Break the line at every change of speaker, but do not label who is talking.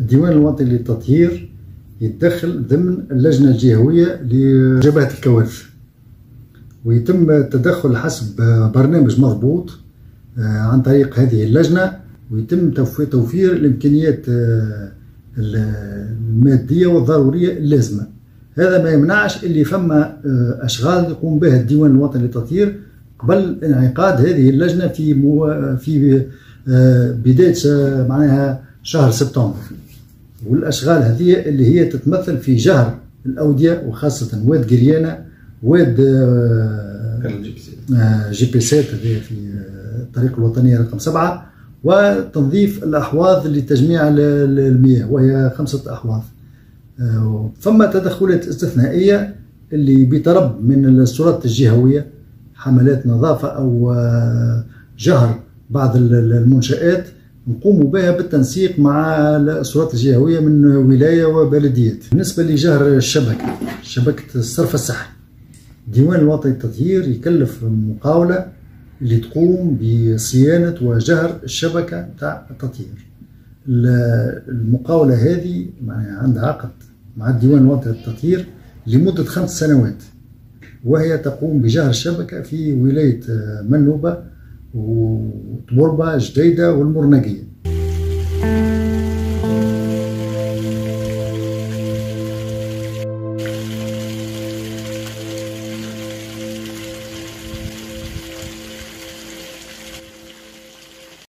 الديوان الوطني للتطهير يتدخل ضمن اللجنة الجهوية لجبهة الكوارث ويتم التدخل حسب برنامج مضبوط آه، عن طريق هذه اللجنة. ويتم توفير الإمكانيات آه، المادية والضرورية اللازمة. هذا ما يمنعش اللي فما آه، أشغال يقوم بها الديوان الوطني للتطهير قبل انعقاد هذه اللجنة في مو في بداية معناها شهر سبتمبر. والأشغال هذه اللي هي تتمثل في جهر الأودية وخاصة واد قريانة واد جي بي سات في الطريق الوطنية رقم سبعة وتنظيف الأحواض لتجميع المياه وهي خمسة أحواض. ثم تدخلات استثنائية اللي بطلب من السلطات الجهوية حملات نظافة أو جهر بعض المنشآت. نقوم بها بالتنسيق مع السلطات الجهوية من ولاية وبلديات بالنسبة لجهر الشبكة شبكة الصرف الصحي. ديوان الوطني للتطهير يكلف مقاولة اللي تقوم بصيانة وجهر الشبكة تاع التطهير. المقاولة هذه عندها عقد مع الديوان الوطني للتطهير لمدة خمس سنوات وهي تقوم بجهر الشبكة في ولاية منوبة وطبربة جديدة والمرنقية.